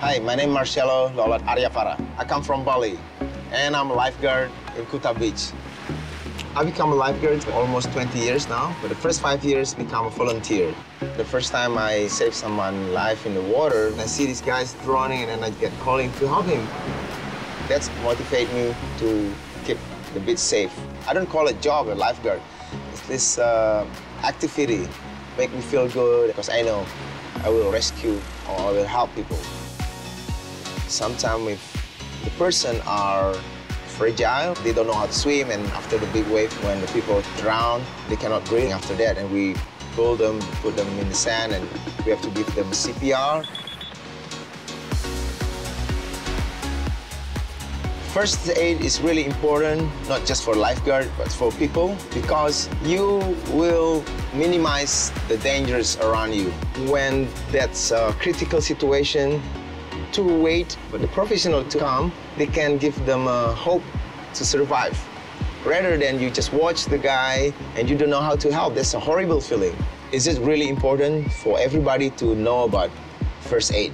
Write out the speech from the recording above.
Hi, my name is Marshello Lolot Aryafara. I come from Bali, and I'm a lifeguard in Kuta Beach. I become a lifeguard for almost 20 years now, but the first five years become a volunteer. The first time I save someone's life in the water, I see these guys drowning, and I get calling to help him. That's motivate me to keep the beach safe. I don't call it job, a lifeguard. It's this uh, activity make me feel good because I know I will rescue or I will help people. Sometimes if the person are fragile, they don't know how to swim, and after the big wave, when the people drown, they cannot breathe after that, and we pull them, put them in the sand, and we have to give them CPR. First aid is really important, not just for lifeguard, but for people, because you will minimize the dangers around you. When that's a critical situation, to wait for the professional to come, they can give them a hope to survive. Rather than you just watch the guy and you don't know how to help. That's a horrible feeling. Is it really important for everybody to know about first aid?